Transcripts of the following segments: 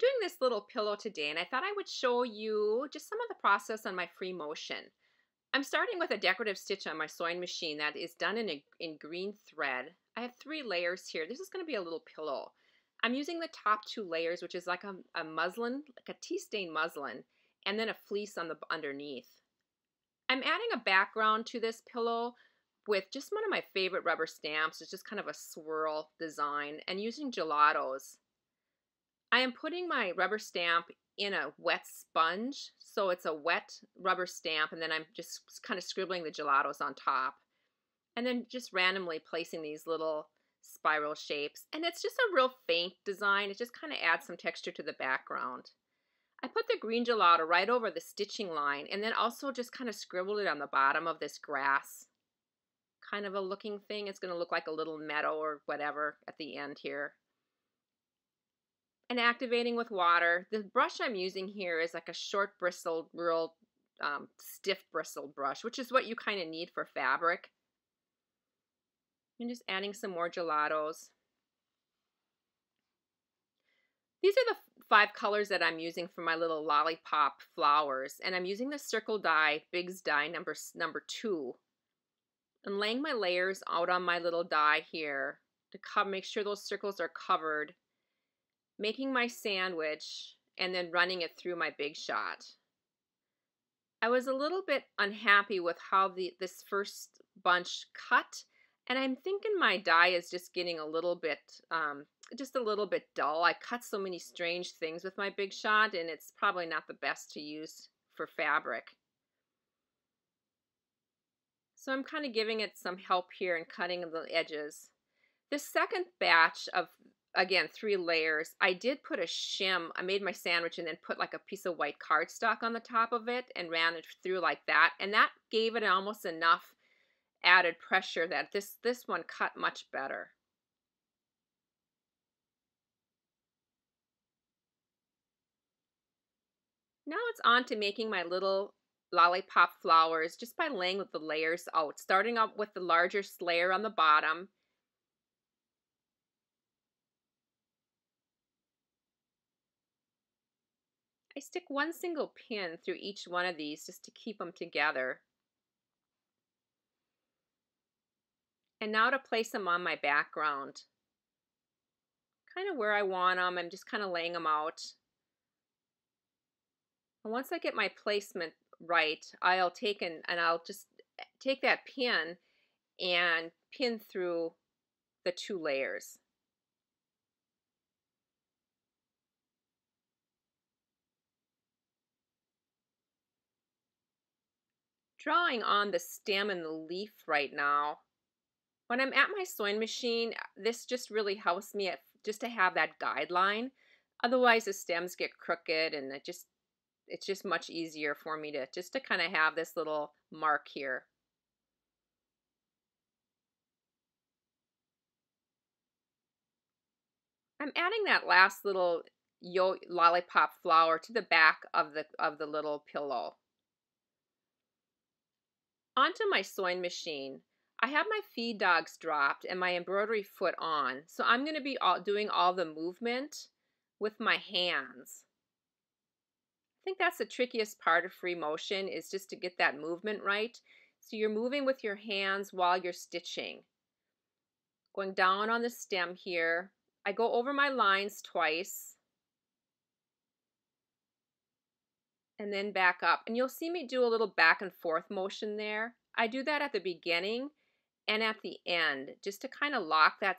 doing this little pillow today and I thought I would show you just some of the process on my free motion. I'm starting with a decorative stitch on my sewing machine that is done in, a, in green thread. I have three layers here. This is going to be a little pillow. I'm using the top two layers, which is like a, a muslin, like a tea stain muslin, and then a fleece on the underneath. I'm adding a background to this pillow with just one of my favorite rubber stamps. It's just kind of a swirl design and using gelatos. I am putting my rubber stamp in a wet sponge. So it's a wet rubber stamp and then I'm just kind of scribbling the gelatos on top. And then just randomly placing these little spiral shapes. And it's just a real faint design. It just kind of adds some texture to the background. I put the green gelato right over the stitching line and then also just kind of scribbled it on the bottom of this grass kind of a looking thing. It's going to look like a little meadow or whatever at the end here and activating with water. The brush I'm using here is like a short bristled, real um, stiff bristled brush, which is what you kind of need for fabric. And just adding some more gelatos. These are the five colors that I'm using for my little lollipop flowers. And I'm using the circle die, Bigz die number, number two. And laying my layers out on my little die here to make sure those circles are covered making my sandwich, and then running it through my Big Shot. I was a little bit unhappy with how the this first bunch cut, and I'm thinking my die is just getting a little bit, um, just a little bit dull. I cut so many strange things with my Big Shot, and it's probably not the best to use for fabric. So I'm kind of giving it some help here and cutting the edges. This second batch of again, three layers. I did put a shim. I made my sandwich and then put like a piece of white cardstock on the top of it and ran it through like that. And that gave it almost enough added pressure that this, this one cut much better. Now it's on to making my little lollipop flowers just by laying with the layers oh, out. Starting up with the larger layer on the bottom I stick one single pin through each one of these just to keep them together. And now to place them on my background. Kind of where I want them, I'm just kind of laying them out. And once I get my placement right, I'll take and, and I'll just eh, take that pin and pin through the two layers. Drawing on the stem and the leaf right now. When I'm at my sewing machine, this just really helps me at, just to have that guideline. Otherwise the stems get crooked and it just it's just much easier for me to just to kind of have this little mark here. I'm adding that last little yo lollipop flower to the back of the of the little pillow. Onto my sewing machine. I have my feed dogs dropped and my embroidery foot on. So I'm going to be all, doing all the movement with my hands. I think that's the trickiest part of free motion is just to get that movement right. So you're moving with your hands while you're stitching. Going down on the stem here. I go over my lines twice. And then back up. And you'll see me do a little back and forth motion there. I do that at the beginning and at the end just to kind of lock that,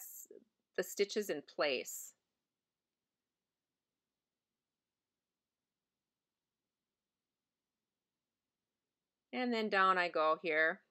the stitches in place. And then down I go here.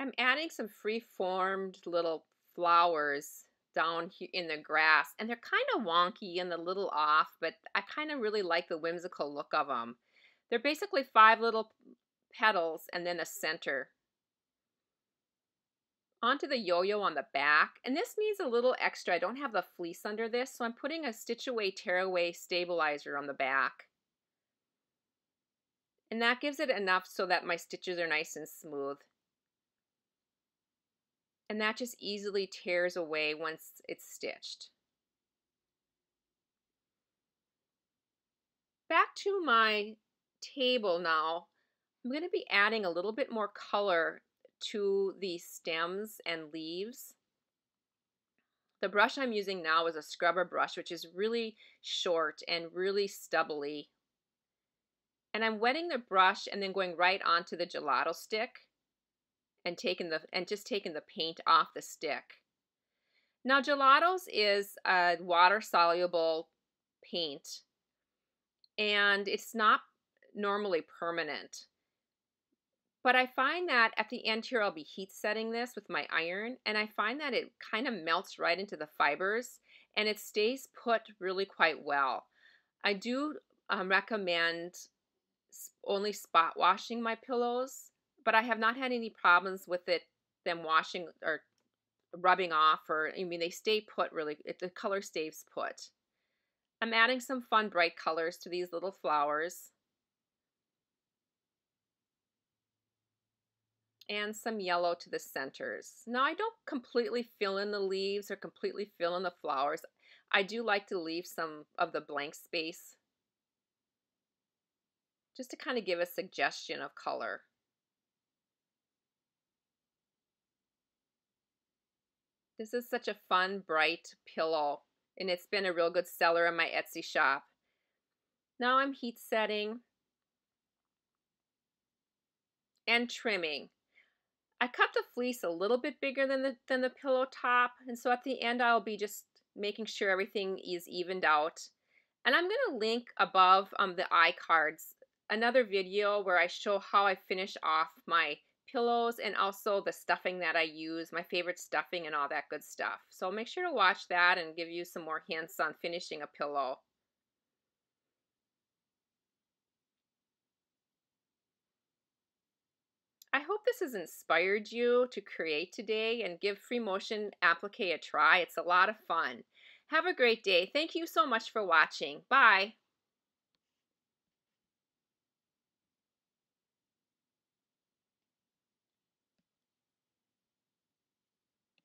I'm adding some free-formed little flowers down here in the grass and they're kind of wonky and a little off but I kind of really like the whimsical look of them. They're basically five little petals and then a center onto the yo-yo on the back. And this needs a little extra. I don't have the fleece under this, so I'm putting a Stitch Away Tearaway stabilizer on the back. And that gives it enough so that my stitches are nice and smooth. And that just easily tears away once it's stitched. Back to my table now. I'm going to be adding a little bit more color to the stems and leaves. The brush I'm using now is a scrubber brush, which is really short and really stubbly. And I'm wetting the brush and then going right onto the gelato stick and taking the and just taking the paint off the stick. Now gelatos is a water soluble paint and it's not normally permanent. But I find that at the end here, I'll be heat setting this with my iron, and I find that it kind of melts right into the fibers, and it stays put really quite well. I do um, recommend only spot washing my pillows, but I have not had any problems with it, them washing or rubbing off, or I mean, they stay put really, the color stays put. I'm adding some fun bright colors to these little flowers. and some yellow to the centers. Now I don't completely fill in the leaves or completely fill in the flowers. I do like to leave some of the blank space just to kind of give a suggestion of color. This is such a fun, bright pillow, and it's been a real good seller in my Etsy shop. Now I'm heat setting and trimming. I cut the fleece a little bit bigger than the, than the pillow top, and so at the end I'll be just making sure everything is evened out. And I'm going to link above um, the iCards another video where I show how I finish off my pillows and also the stuffing that I use, my favorite stuffing and all that good stuff. So make sure to watch that and give you some more hints on finishing a pillow. I hope this has inspired you to create today and give free motion applique a try. It's a lot of fun. Have a great day. Thank you so much for watching. Bye.